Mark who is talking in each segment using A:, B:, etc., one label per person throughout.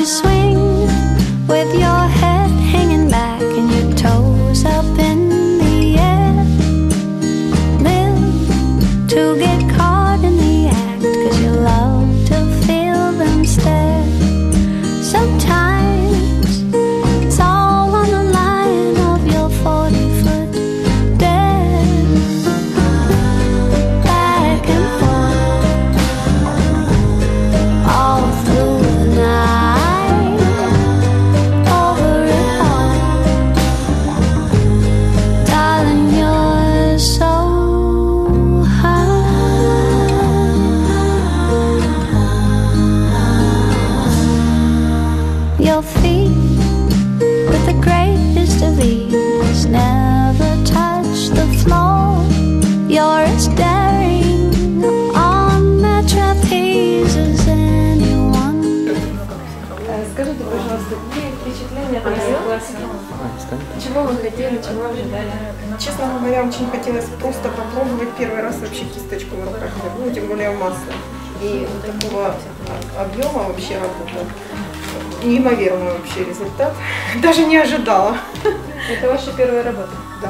A: you swing with your head hanging back and your toes up in the air. Live together. Your feet, with the greatest of ease, never touch the floor. You're as daring on the trapeze as anyone.
B: Э, Скажите, пожалуйста, какие впечатления от? Чего вы хотели, чего ожидали?
C: Честно говоря, очень хотелось просто попробовать первый раз вообще кисточку в руках, ну, тем более масло. И такого объема вообще работы. Неимоверный вообще результат. Даже не ожидала.
B: Это ваша первая работа?
C: Да.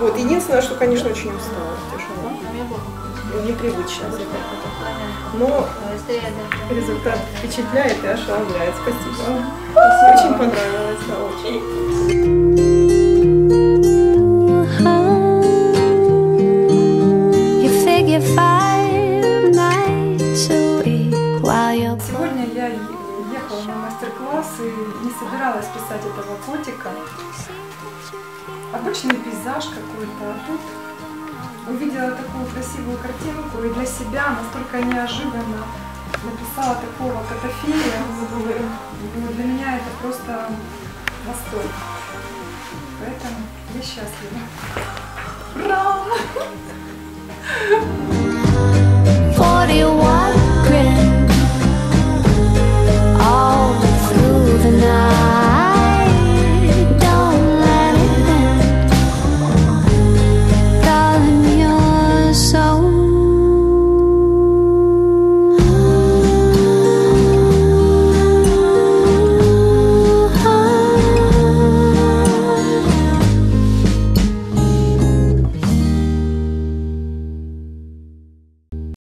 C: Вот. Единственное, что, конечно, очень устала. Тяжело. Непривычно. Но результат впечатляет и ошеломляет. Спасибо. Очень понравилось, да, очень.
D: Сегодня я ехала на мастер-класс и не собиралась писать этого котика. Обычный пейзаж какой-то, а тут увидела такую красивую картинку и для себя настолько неожиданно написала такого котофея. Для меня это просто восторг. Поэтому я счастлива. Ура!